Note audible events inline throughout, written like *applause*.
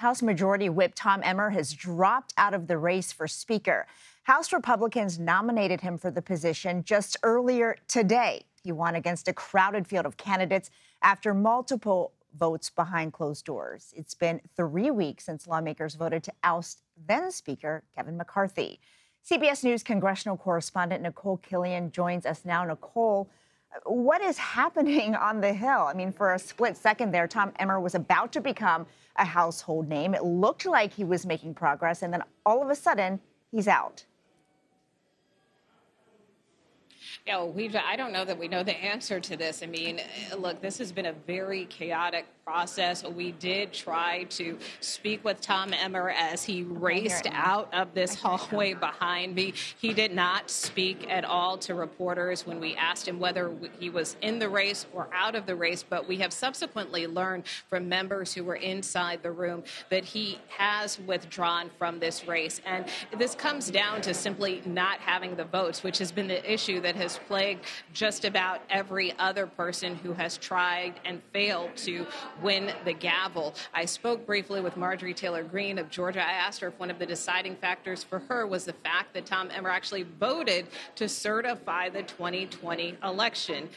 House Majority Whip Tom Emmer has dropped out of the race for Speaker. House Republicans nominated him for the position just earlier today. He won against a crowded field of candidates after multiple votes behind closed doors. It's been three weeks since lawmakers voted to oust then Speaker Kevin McCarthy. CBS News congressional correspondent Nikole Killion joins us now. Nikole, what is happening on the Hill? I mean, for a split second there, Tom Emmer was about to become a household name. It looked like he was making progress, and then all of a sudden, he's out. Know, we I don't know that we know the answer to this. I mean, look, this has been a very chaotic process. We did try to speak with Tom Emmer as he raced out of this hallway behind me. He did not speak at all to reporters when we asked him whether he was in the race or out of the race, but we have subsequently learned from members who were inside the room that he has withdrawn from this race. And this comes down to simply not having the votes, which has been the issue that has plagued just about every other person who has tried and failed to win the gavel. I spoke briefly with Marjorie Taylor Greene of Georgia. I asked her if one of the deciding factors for her was the fact that Tom Emmer actually voted to certify the 2020 election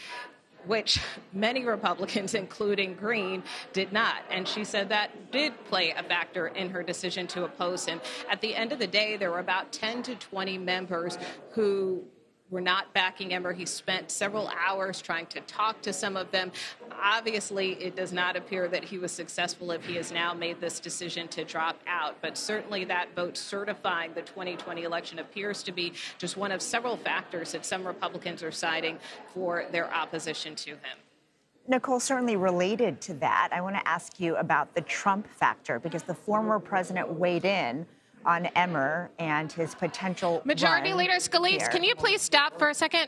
which many Republicans, *laughs* including Greene, did not. And she said that did play a factor in her decision to oppose him. At the end of the day, there were about 10 to 20 members who were not backing Emmer. He spent several hours trying to talk to some of them. Obviously, it does not appear that he was successful if he has now made this decision to drop out. But certainly, that vote certifying the 2020 election appears to be just one of several factors that some Republicans are citing for their opposition to him. Nikole, certainly related to that, I want to ask you about the Trump factor because the former president weighed in on Emmer and his potential. Majority Leader Scalise, here. can you please stop for a second?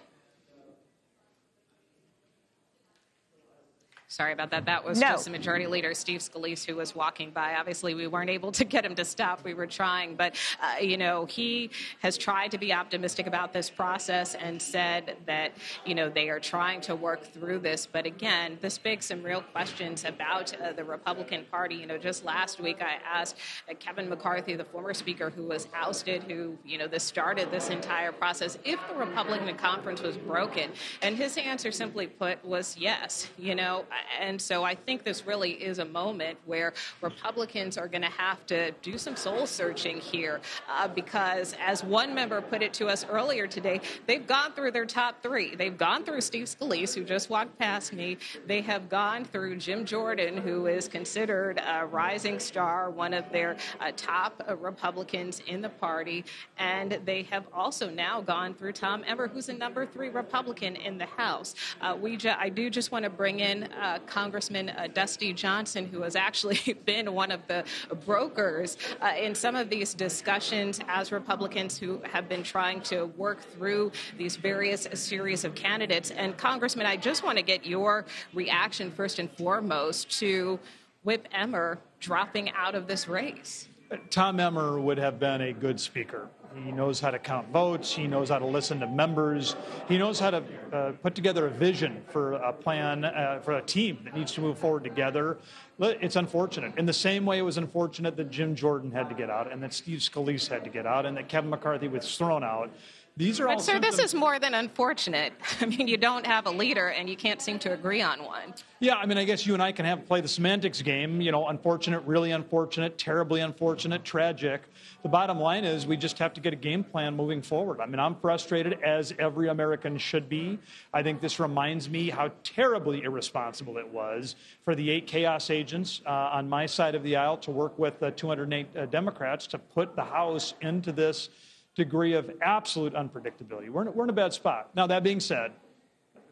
Sorry about that. That was no. just the majority leader, Steve Scalise, who was walking by. Obviously, we weren't able to get him to stop. We were trying, but uh, you know, he has tried to be optimistic about this process and said that you know they are trying to work through this. But again, this begs some real questions about uh, the Republican Party. You know, just last week I asked uh, Kevin McCarthy, the former speaker who was ousted, who you know this started this entire process, if the Republican conference was broken, and his answer, simply put, was yes. You know and so I think this really is a moment where Republicans are going to have to do some soul searching here uh, because, as one member put it to us earlier today, they've gone through their top three. They've gone through Steve Scalise, who just walked past me. They have gone through Jim Jordan, who is considered a rising star, one of their uh, top uh, Republicans in the party. And they have also now gone through Tom Emmer, who's a number three Republican in the House. Uh, we ju- I do just want to bring in uh, Congressman uh, Dusty Johnson, who has actually *laughs* been one of the brokers uh, in some of these discussions as Republicans who have been trying to work through these various series of candidates. And, Congressman, I just want to get your reaction first and foremost to Whip Emmer dropping out of this race. Tom Emmer would have been a good speaker. He knows how to count votes. He knows how to listen to members. He knows how to uh, put together a vision for a plan uh, for a team that needs to move forward together. It's unfortunate. In the same way, it was unfortunate that Jim Jordan had to get out and that Steve Scalise had to get out and that Kevin McCarthy was thrown out. These are but all. Sir, symptoms. this is more than unfortunate. *laughs* I mean, you don't have a leader, and you can't seem to agree on one. Yeah, I mean, I guess you and I can have play the semantics game. You know, unfortunate, really unfortunate, terribly unfortunate, tragic. The bottom line is we just have to get a game plan moving forward. I mean, I'm frustrated, as every American should be. I think this reminds me how terribly irresponsible it was for the eight chaos agents uh, on my side of the aisle to work with the 208 uh, Democrats to put the House into this degree of absolute unpredictability. We're in, we're in a bad spot. Now, that being said,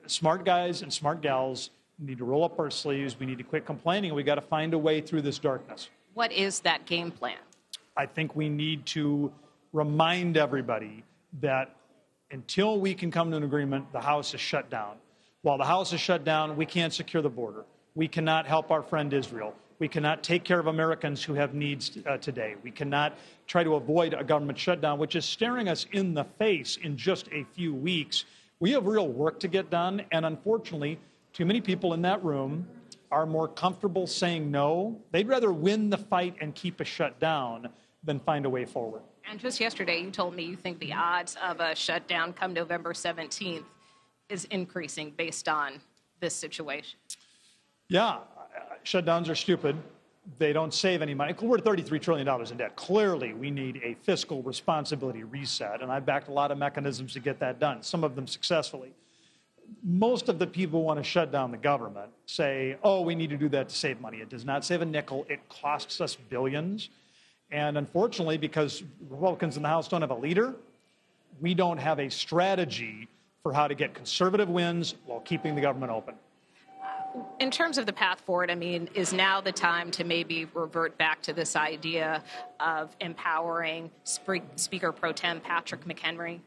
smart guys and smart gals need to roll up our sleeves. We need to quit complaining. We got to find a way through this darkness. What is that game plan? I think we need to remind everybody that until we can come to an agreement, the House is shut down. While the House is shut down, we can't secure the border. We cannot help our friend Israel. We cannot take care of Americans who have needs uh, today. We cannot try to avoid a government shutdown, which is staring us in the face in just a few weeks. We have real work to get done, and unfortunately, too many people in that room are more comfortable saying no. They'd rather win the fight and keep a shutdown than find a way forward. And just yesterday, you told me you think the odds of a shutdown come November 17th is increasing based on this situation. Yeah, shutdowns are stupid. They don't save any money. We're $33 trillion in debt. Clearly, we need a fiscal responsibility reset, and I backed a lot of mechanisms to get that done, some of them successfully. Most of the people who want to shut down the government say, oh, we need to do that to save money. It does not save a nickel, it costs us billions. And unfortunately, because Republicans in the House don't have a leader, we don't have a strategy for how to get conservative wins while keeping the government open. In terms of the path forward, I mean, is now the time to maybe revert back to this idea of empowering Speaker Pro Tem Patrick McHenry?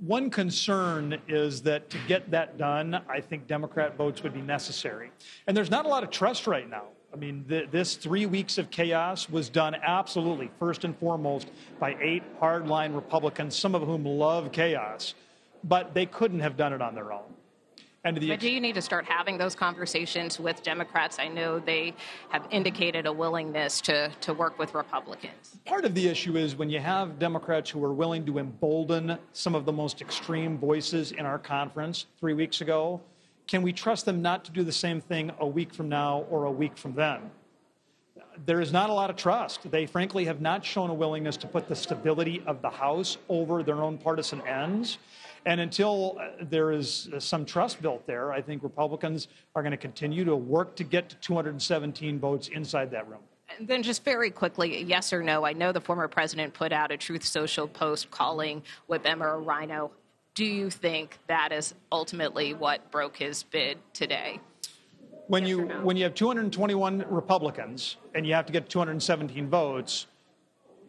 One concern is that to get that done, I think Democrat votes would be necessary. And there's not a lot of trust right now. I mean, th- this three weeks of chaos was done absolutely, first and foremost, by eight hardline Republicans, some of whom love chaos, but they couldn't have done it on their own. And but do you need to start having those conversations with Democrats? I know they have indicated a willingness to, to work with Republicans. Part of the issue is when you have Democrats who are willing to embolden some of the most extreme voices in our conference three weeks ago, can we trust them not to do the same thing a week from now or a week from then? There is not a lot of trust. They frankly have not shown a willingness to put the stability of the House over their own partisan ends. And until uh, there is uh, some trust built there, I think Republicans are going to continue to work to get to 217 votes inside that room. And then, just very quickly, yes or no? I know the former president put out a Truth Social post calling Whip Emmer a RINO. Do you think that is ultimately what broke his bid today? When yes you no? when you have 221 Republicans and you have to get 217 votes,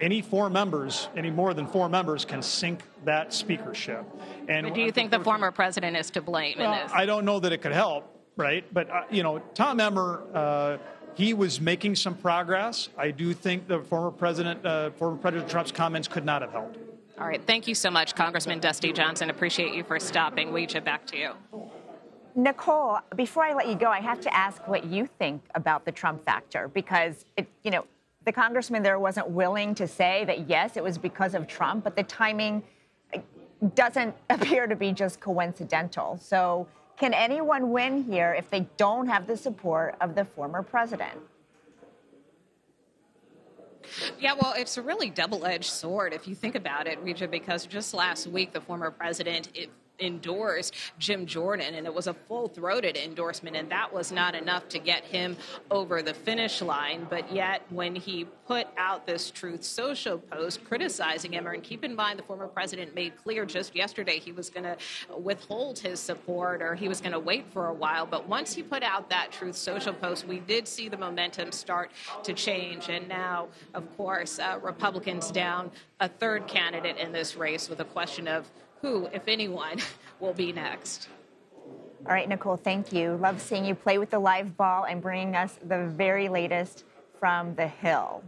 any four members, any more than four members, can sink that speakership. And but do you think the former president is to blame well, in this? I don't know that it could help, right? But uh, you know, Tom Emmer. Uh, he was making some progress. I do think the former president, uh, former President Trump's comments could not have helped. All right. Thank you so much, Congressman Dusty Johnson. Appreciate you for stopping. We get back to you. Nikole, before I let you go, I have to ask what you think about the Trump factor because it, you know, the congressman there wasn't willing to say that, yes, it was because of Trump, but the timing uh, doesn't *laughs* appear to be just coincidental. So, can anyone win here if they don't have the support of the former president? Yeah, well, it's a really double edged sword if you think about it, Weijia, because just last week, the former president, endorsed Jim Jordan, and it was a full throated endorsement, and that was not enough to get him over the finish line. But yet, when he put out this Truth Social post criticizing him, and keep in mind, the former president made clear just yesterday he was going to withhold his support or he was going to wait for a while. But once he put out that Truth Social post, we did see the momentum start to change. And now, of course, uh, Republicans down a third candidate in this race with a question of who, if anyone, *laughs* will be next. All right, Nikole, thank you. Love seeing you play with the live ball and bringing us the very latest from the Hill.